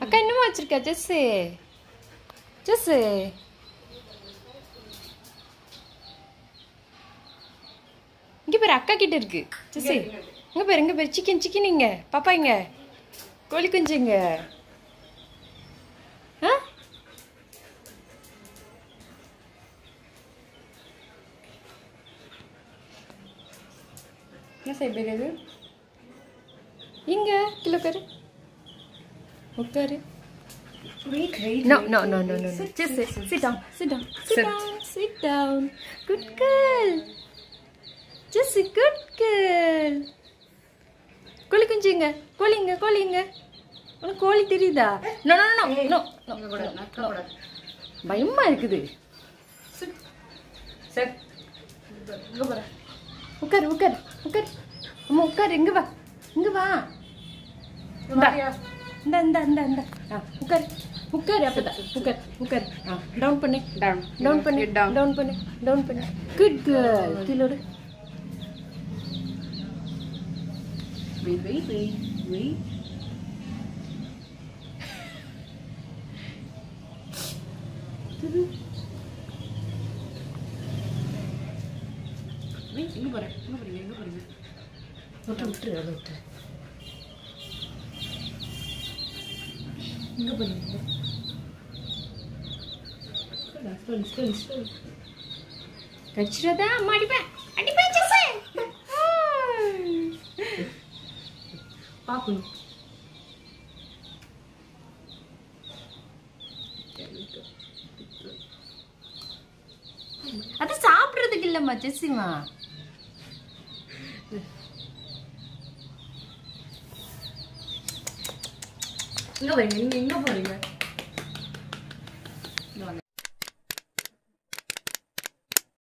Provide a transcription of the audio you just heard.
அக்கா என்னமா வச்சிருக்கா? ஜெஸ்ஸு ஜெஸ்ஸு இங்க பேர் அக்கா கிட்ட இருக்கு. ஜெஸ்ஸு இங்க பேர் இங்க பேர். சிக்கன் சிக்கன் இங்க. பாப்பா இங்க. கோழி குஞ்சு இங்க. ஆ? என்ன செய்ய இங்க கிலோ பேர் உட்காரு Wait, wait. No, wait, no, wait, no, no, wait. no, no. Sit, Just sit, sit, sit down, sit down, sit Sit. down, sit down. Good girl. Just a good girl. கோழி குஞ்சுங்க கோழிங்க கோழிங்க உனக்கு கோழி தெரியுதா no no no no. பயமா இருக்குது. உட்காரு உட்காரு உட்காரு அம்மா உட்காரு இங்க வா இங்க வா? இந்த இந்த இந்த இந்த. ஆ உட்காரு. உட்காரு அப்பதான். உட்காரு உட்காரு. ஆ டவுன் பண்ணு. Down. டவுன் பண்ணு. Down. டவுன் பண்ணு. டவுன் பண்ணு. குட் கேர்ள் கீழோடு இங்க இங்க இங்க. விட்டு விட்டு அதை விட்டு இங்க slow. கடிச்சிடாதா? அம்மா அடிப்பேன். அடிப்பேன் ஜெஸ்ஸு பார்க்கணும். அது சாப்பிடுறதுக்கு இல்லம்மா ஜெஸ்ஸிமா இங்க பாருங்க, நீங்க எங்க போறீங்க